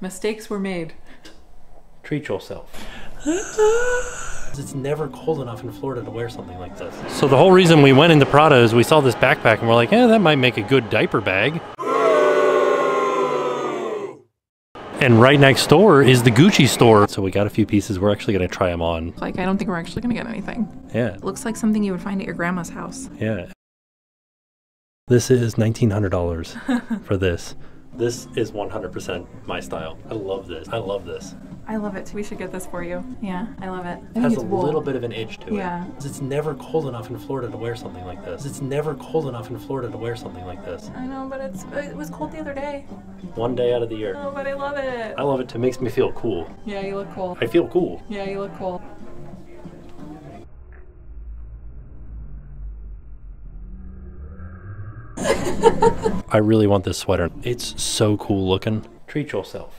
Mistakes were made. Treat yourself. it's never cold enough in Florida to wear something like this. So the whole reason we went into Prada is we saw this backpack and we're like, yeah, that might make a good diaper bag. And right next door is the Gucci store. So we got a few pieces. We're actually going to try them on. Like, I don't think we're actually gonna get anything. Yeah. Looks like something you would find at your grandma's house. Yeah. This is $1,900 for this. This is 100% my style. I love this. I love this. I love it. We should get this for you. Yeah, I love it. It has a little bit of an edge to it. Yeah. It's never cold enough in Florida to wear something like this. It's never cold enough in Florida to wear something like this. I know, but it's it was cold the other day. One day out of the year. Oh, but I love it. I love it. It makes me feel cool. Yeah, you look cool. I feel cool. Yeah, you look cool. I really want this sweater. It's so cool looking. Treat yourself.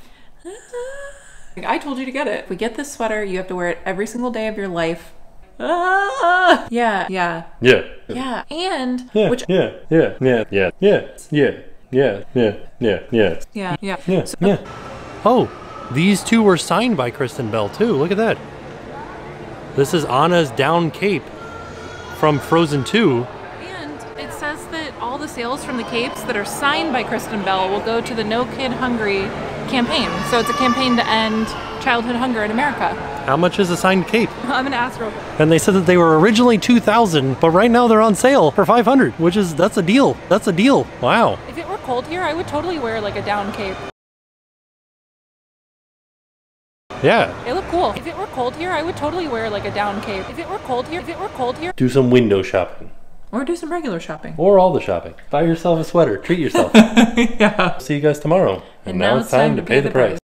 I told you to get it. If we get this sweater, you have to wear it every single day of your life. Ah! Yeah, yeah, Yeah. yeah. And Yeah. which yeah. Yeah. Yeah. Yeah. Yeah. Yeah. Yeah. Yeah. Yeah. Yeah. yeah, yeah. Yeah. So- Yeah. Oh, these two were signed by Kristen Bell too. Look at that. This is Anna's down cape from Frozen 2. And it says that all the sales from the capes that are signed by Kristen Bell will go to the No Kid Hungry campaign. So it's a campaign to end childhood hunger in America. How much is a signed cape? I'm gonna ask real quick. And they said that they were originally 2000, but right now they're on sale for 500, which is that's a deal. That's a deal. Wow. If it were cold here, I would totally wear like a down cape. Yeah. It look cool. If it were cold here, I would totally wear like a down cape. If it were cold here, if it were cold here, Do some window shopping or do some regular shopping. or all the shopping. Buy yourself a sweater. Treat yourself. yeah. See you guys tomorrow. And now it's time to pay the price.